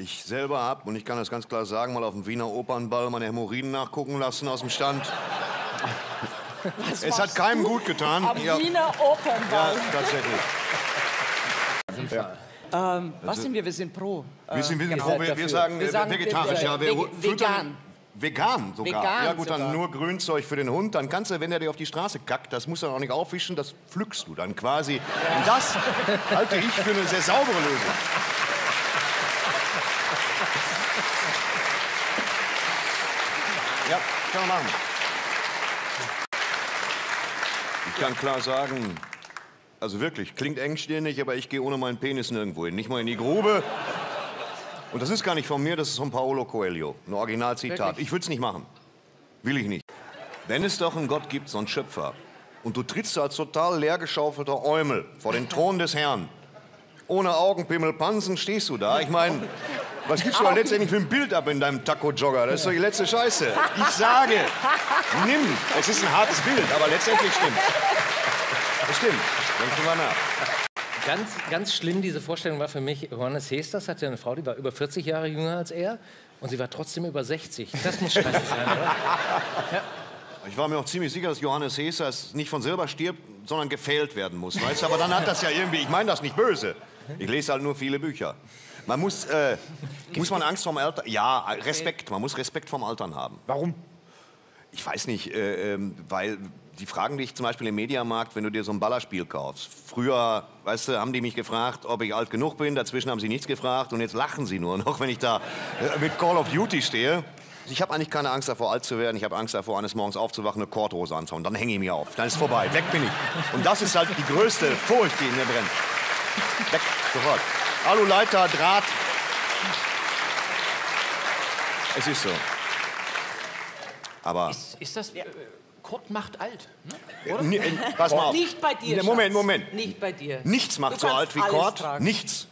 Ich selber habe, und ich kann das ganz klar sagen, mal auf dem Wiener Opernball meine Hämorrhoiden nachgucken lassen aus dem Stand. es hat keinem gut getan. Am Ja, Wiener ja, Opernball. tatsächlich. Ähm, was sind wir? Wir sind pro. Wir, sind, wir, sind genau. froh, wir, wir sagen, Wir äh, sagen vegetarisch. äh, Ja, wir vegan. Vegan sogar. Vegan ja gut, dann sogar. nur Grünzeug für den Hund. Dann kannst du, wenn er dir auf die Straße kackt, das musst du dann auch nicht aufwischen, das pflückst du dann quasi. Und das halte ich für eine sehr saubere Lösung. Ja, kann man machen. Ich kann klar sagen, also wirklich, klingt engstirnig, aber ich gehe ohne meinen Penis nirgendwo hin. Nicht mal in die Grube. Und das ist gar nicht von mir, das ist von Paolo Coelho. Ein Originalzitat. Ich würde es nicht machen. Will ich nicht. Wenn es doch einen Gott gibt, so einen Schöpfer, und du trittst als total leergeschaufelter Eumel vor den Thron des Herrn, ohne Augenpimmel, Pansen stehst du da. Ich meine, was gibst du da letztendlich für ein Bild ab in deinem Taco-Jogger? Das ist doch die letzte Scheiße. Ich sage, nimm. Es ist ein hartes Bild, aber letztendlich stimmt. Das stimmt. Denk drüber nach. Ganz, ganz schlimm, diese Vorstellung war für mich, Johannes Hesters hatte eine Frau, die war über 40 Jahre jünger als er und sie war trotzdem über 60. Das muss scheiße sein, oder? Ich war mir auch ziemlich sicher, dass Johannes Hesers nicht von selber stirbt, sondern gefällt werden muss. Weißt? Aber dann hat das ja irgendwie, ich meine das nicht böse. Ich lese halt nur viele Bücher. Man muss, äh, muss man Angst vorm Altern? Ja, Respekt. Man muss Respekt vorm Altern haben. Warum? Ich weiß nicht, äh, ähm, weil die fragen dich zum Beispiel im Mediamarkt, wenn du dir so ein Ballerspiel kaufst. Früher, weißt du, haben die mich gefragt, ob ich alt genug bin. Dazwischen haben sie nichts gefragt und jetzt lachen sie nur noch, wenn ich da äh, mit Call of Duty stehe. Ich habe eigentlich keine Angst davor, alt zu werden. Ich habe Angst davor, eines Morgens aufzuwachen, eine Korthose anzuhauen. Dann hänge ich mir auf. Dann ist vorbei. Weg bin ich. Und das ist halt die größte Furcht, die in mir brennt. Weg, sofort. Aluleiter, Draht. Es ist so. Aber Ist das. Äh, Kurt macht alt. Ne? Ni- äh, pass mal auf. Nicht bei dir, Ne, Moment. Moment. Nicht bei dir. Nichts macht so alt wie tragen. Nichts.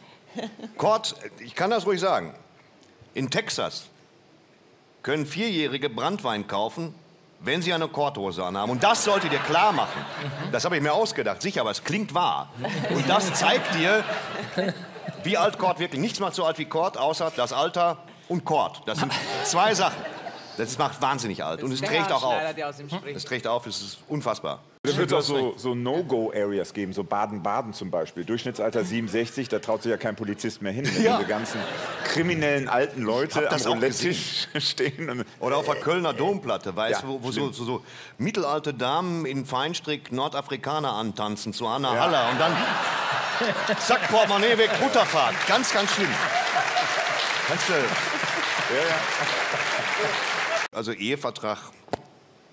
Kord, ich kann das ruhig sagen. In Texas können Vierjährige Brandwein kaufen, wenn sie eine Korthose anhaben. Und das solltet ihr klar machen. Das habe ich mir ausgedacht, sicher, aber es klingt wahr. Und das zeigt dir, wie alt Kord wirklich. Nichts macht so alt wie Kord, außer das Alter und Kord. Das sind zwei Sachen. Das macht wahnsinnig alt. Und es trägt auch auf. Es trägt auf, es ist unfassbar. Da wird es auch so, so No-Go-Areas geben, so Baden-Baden zum Beispiel. Durchschnittsalter 67, da traut sich ja kein Polizist mehr hin, wenn Ja. diese ganzen kriminellen alten Leute am Roulette-Tisch stehen. Und Oder auf der Kölner Domplatte, weißt Ja, du, wo, wo so, so, so mittelalte Damen in Feinstrick Nordafrikaner antanzen zu Anna Haller und dann zack, Portemonnaie weg, Butterfahrt. Ganz, ganz schlimm. Kannst du, also Ehevertrag.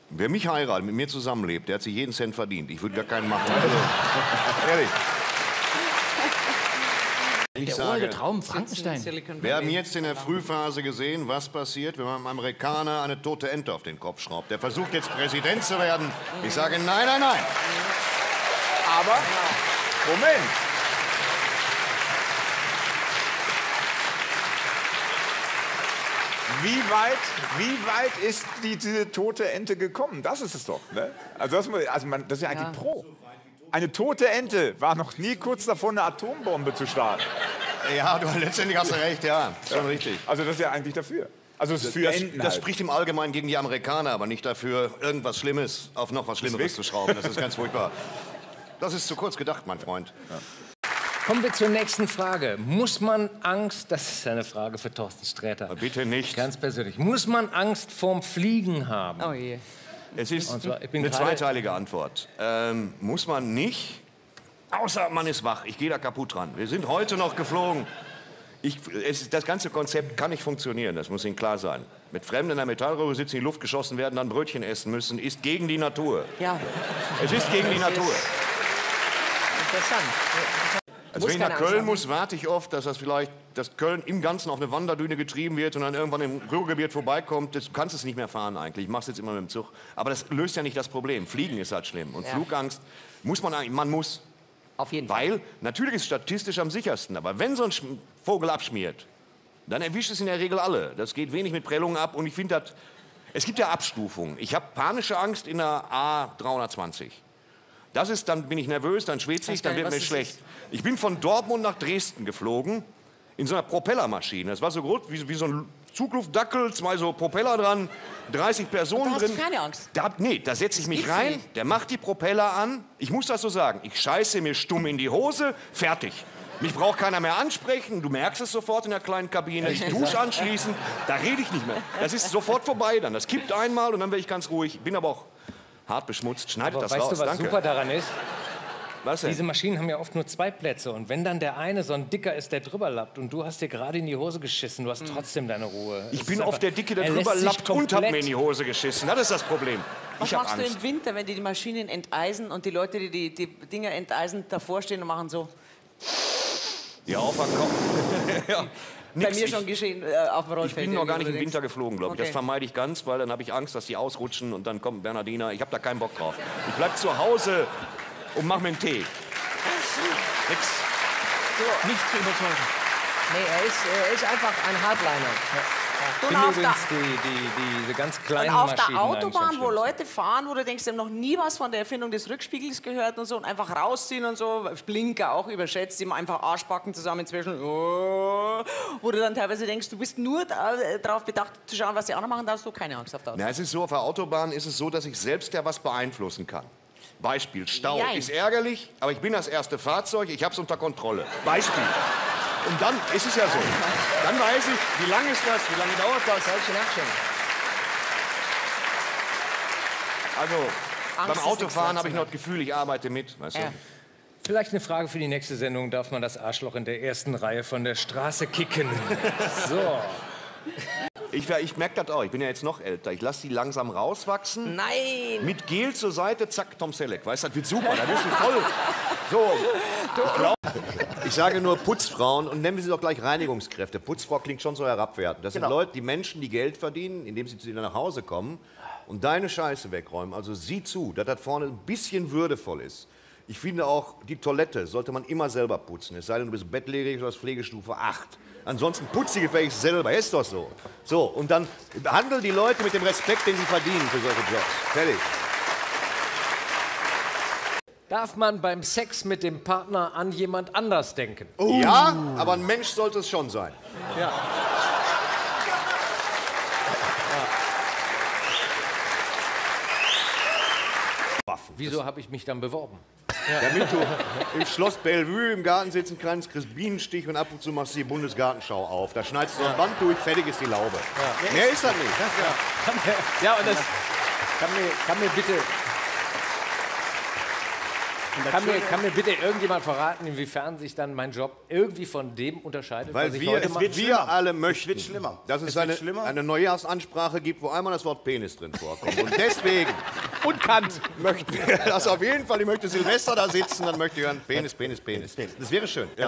Wer mich heiratet, mit mir zusammenlebt, der hat sich jeden Cent verdient. Ich würde gar keinen machen. Also, ehrlich. Ich Der sage, Traum, In Frankenstein. Wir haben jetzt in der Frühphase gesehen, was passiert, wenn man einem Amerikaner eine tote Ente auf den Kopf schraubt. Der versucht jetzt Präsident zu werden. Ich sage nein, nein, nein. Aber, Moment. Wie weit, wie weit ist die, diese tote Ente gekommen? Das ist es doch. Ne? Also, das, also man, das ist ja eigentlich pro. Eine tote Ente war noch nie kurz davor, eine Atombombe zu starten. Ja, du letztendlich hast du recht, ja. Schon richtig. Also das ist ja eigentlich dafür. Also Das, Enten das halt. spricht im Allgemeinen gegen die Amerikaner, aber nicht dafür, irgendwas Schlimmes auf noch was Schlimmeres zu schrauben. Das ist ganz furchtbar. Das ist zu kurz gedacht, mein Freund. Kommen wir zur nächsten Frage. Muss man Angst, das ist eine Frage für Thorsten Sträter, Bitte nicht. ganz persönlich, muss man Angst vorm Fliegen haben? Oh je. Es ist zwar, ich bin eine zweiteilige Antwort. Ähm, muss man nicht, außer man ist wach. Ich gehe da kaputt dran. Wir sind heute noch geflogen. Ich, es, das ganze Konzept kann nicht funktionieren, das muss Ihnen klar sein. Mit Fremden in der Metallröhre sitzen, in die Luft geschossen werden, dann Brötchen essen müssen, ist gegen die Natur. Ja, Es ist gegen die Natur. interessant. Also wenn ich nach Köln muss, warte ich oft, dass das vielleicht, dass Köln im Ganzen auf eine Wanderdüne getrieben wird und dann irgendwann im Ruhrgebiet vorbeikommt. Das, du kannst es nicht mehr fahren eigentlich. Ich mach's jetzt immer mit dem Zug. Aber das löst ja nicht das Problem. Fliegen ist halt schlimm. Und Ja. Flugangst muss man eigentlich, man muss. Auf jeden Fall. Weil, natürlich ist es statistisch am sichersten, aber wenn so ein Vogel abschmiert, dann erwischt es in der Regel alle. Das geht wenig mit Prellungen ab und ich finde das, es gibt ja Abstufungen. Ich habe panische Angst in der A320. Das ist, dann bin ich nervös, dann schwitze ich, dann wird mir schlecht. Ich bin von Dortmund nach Dresden geflogen in so einer Propellermaschine. Das war so groß wie, wie so ein Zugluftdackel, zwei so Propeller dran, 30 Personen Da hast drin. du keine Angst. Da, nee, da setze ich mich rein, der macht die Propeller an. Ich muss das so sagen. Ich scheiße mir stumm in die Hose, fertig. Mich braucht keiner mehr ansprechen. Du merkst es sofort in der kleinen Kabine. Ich dusche anschließend. Da rede ich nicht mehr. Das ist sofort vorbei dann. Das kippt einmal und dann werde ich ganz ruhig. Bin aber auch hart beschmutzt. Schneidet Aber das weißt raus. du, was Danke. super daran ist? Was denn? Diese Maschinen haben ja oft nur zwei Plätze. Und wenn dann der eine so ein dicker ist, der drüber lappt und du hast dir gerade in die Hose geschissen, du hast trotzdem deine Ruhe. ich Es bin oft der Dicke, der er drüber lappt und hat mir in die Hose geschissen. Das ist das Problem. Was machst du Angst. im Winter, wenn die die Maschinen enteisen und die Leute, die die, die Dinger enteisen, davor stehen und machen so? Ja, auf der Kopf. ja. Bei mir ich- schon geschehen äh, auf dem Rollfeld. Ich bin noch gar nicht im. Winter geflogen, glaube ich. Das Okay. vermeide ich ganz, weil dann habe ich Angst, dass die ausrutschen und dann kommt Bernardiner. Ich habe da keinen Bock drauf. Ich bleib zu Hause und mach mir einen Tee. Nix. Nicht zu überzeugen. Nee, er ist, er ist einfach ein Hardliner. Ich Und der, übrigens die, die, diese ganz und kleinen auf der Maschinen Autobahn, wo. Leute fahren, wo du denkst, sie haben noch nie was von der Erfindung des Rückspiegels gehört und so und einfach rausziehen und so, Blinker auch überschätzt, ihm einfach Arschbacken zusammen zwischen, oh, wo du dann teilweise denkst, du bist nur da- äh, darauf bedacht zu schauen, was die anderen machen, da hast du keine Angst auf der Autobahn. Na, es ist so, auf der Autobahn ist es so, dass ich selbst ja was beeinflussen kann. Beispiel, Stau Jein. ist ärgerlich, aber ich bin das erste Fahrzeug, ich habe es unter Kontrolle. Beispiel. Und dann ist es ja so. Dann weiß ich, wie lange ist das, wie lange dauert das. Falsche Nachschenk. Also, Angst beim Autofahren habe ich noch das Gefühl, ich arbeite mit. Weißt Ja. du? Vielleicht eine Frage für die nächste Sendung. Darf man das Arschloch in der ersten Reihe von der Straße kicken? So. Ich, ich merke das auch, ich bin ja jetzt noch älter. Ich lasse die langsam rauswachsen. Nein! Mit Gel zur Seite, zack, Tom Selleck. Weißt du, das wird super, da wirst du voll. So, ich, sage nur Putzfrauen und nennen wir sie doch gleich Reinigungskräfte. Putzfrau klingt schon so herabwertend. Das sind Leute, die Menschen, die Geld verdienen, indem sie zu dir nach Hause kommen und deine Scheiße wegräumen. Also sieh zu, dass das vorne ein bisschen würdevoll ist. Ich finde auch, die Toilette sollte man immer selber putzen. Es sei denn, du bist bettlägerig oder hast Pflegestufe 8. Ansonsten putz die gefälligst selber, ist doch so. So, und dann behandle die Leute mit dem Respekt, den sie verdienen für solche Jobs. Fertig. Darf man beim Sex mit dem Partner an jemand anders denken? Ja, aber ein Mensch sollte es schon sein. Wieso habe ich mich dann beworben? Damit du im Schloss Bellevue im Garten sitzen kannst, kriegst Bienenstich und ab und zu machst du die Bundesgartenschau auf. Da schneidest du so ein Band durch, fertig ist die Laube. Mehr ist das nicht. Ja, und das kann mir, kann mir bitte. Kann mir, kann mir bitte irgendjemand verraten, inwiefern sich dann mein Job irgendwie von dem unterscheidet, Weil was ich wir, heute es mache? wird wir alle möchten, wird schlimmer. dass es, Es wird eine, schlimmer. eine Neujahrsansprache gibt, wo einmal das Wort Penis drin vorkommt. Und deswegen Und Kant. möchten wir das auf jeden Fall. Ich möchte Silvester da sitzen, dann möchte ich hören Penis, Penis, Penis. Das wäre schön. Ja.